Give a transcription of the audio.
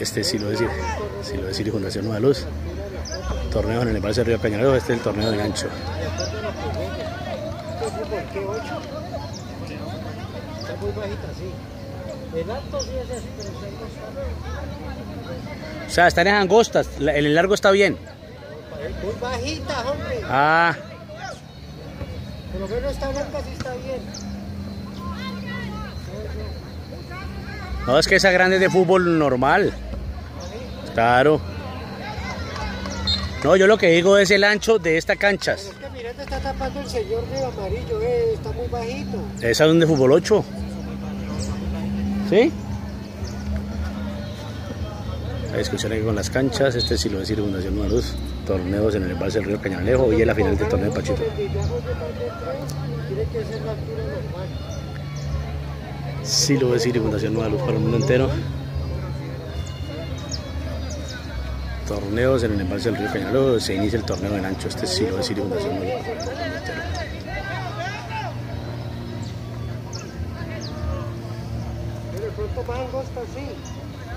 Este sí lo decir, sí lo decir y Fundación Nueva Luz. Torneo en el Embalse Río Cañarejo, este es el torneo de gancho. ¿Qué 8? Está muy bajita, sí. El alto sí es así, pero está angostada. O sea, están en angostas, la- el largo está bien. Muy bajita, hombre. Ah, Por lo menos esta blanca sí está bien. No, es que esa grande es de fútbol normal. Claro. No, yo lo que digo es el ancho de esta cancha. Es que mira, te está tapando el señor de amarillo, eh, está muy bajito. Esa es de fútbol 8. ¿Sí? Hay discusión aquí con las canchas. Este sí lo decir Fundación Nueva Luz. Torneos en el embalse del río Cañalejo y en la final del torneo de Pachito. Sí lo decir Fundación Nueva Luz para el mundo entero. Torneos en el embalse del río Cañalejo. Se inicia el torneo en ancho. Este sí lo decir Fundación Nueva Luz para el mundo entero.